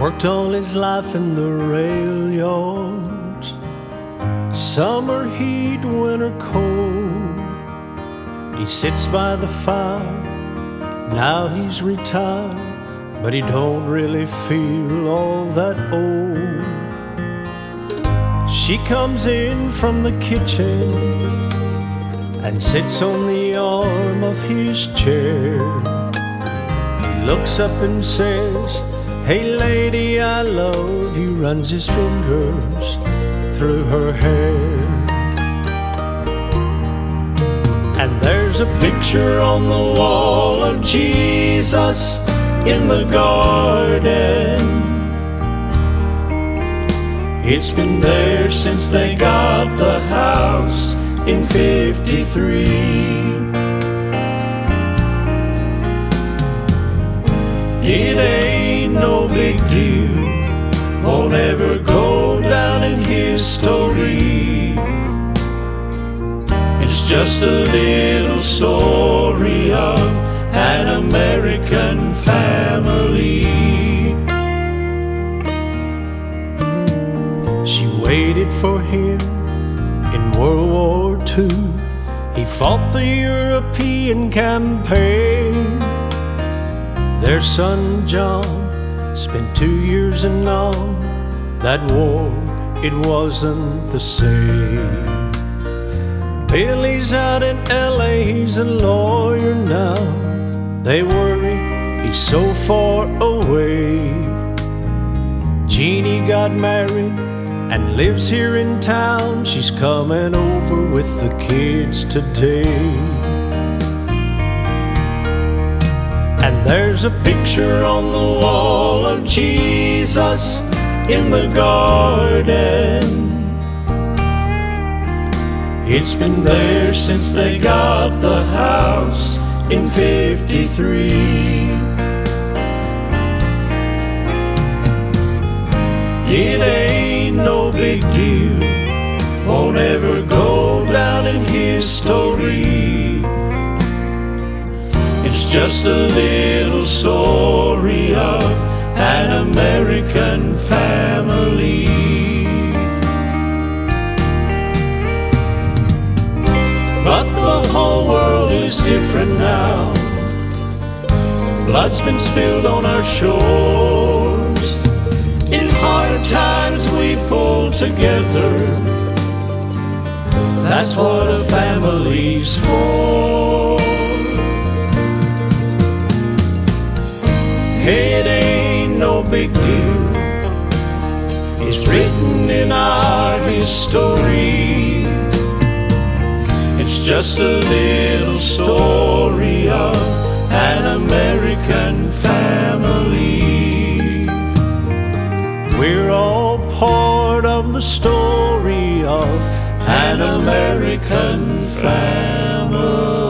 Worked all his life in the rail yards. Summer heat, winter cold. He sits by the fire. Now he's retired, but he don't really feel all that old. She comes in from the kitchen and sits on the arm of his chair. He looks up and says, Hey lady, I love you, runs his fingers through her hair. And there's a picture on the wall of Jesus in the garden. It's been there since they got the house in 53. Big deal, won't ever go down in history. It's just a little story of an American family. She waited for him in World War II. He fought the European campaign. Their son John spent two years in all that war. It wasn't the same. Billy's out in LA, he's a lawyer now. They worry he's so far away. Jeannie got married and lives here in town. She's coming over with the kids today. There's a picture on the wall of Jesus in the garden. It's been there since they got the house in 53. It ain't no big deal, won't ever go down in history. Just a little story of an American family. But the whole world is different now. Blood's been spilled on our shores. In hard times we pull together. That's what a family's for. It ain't no big deal. It's written in our history. It's just a little story of an American family. We're all part of the story of an American family.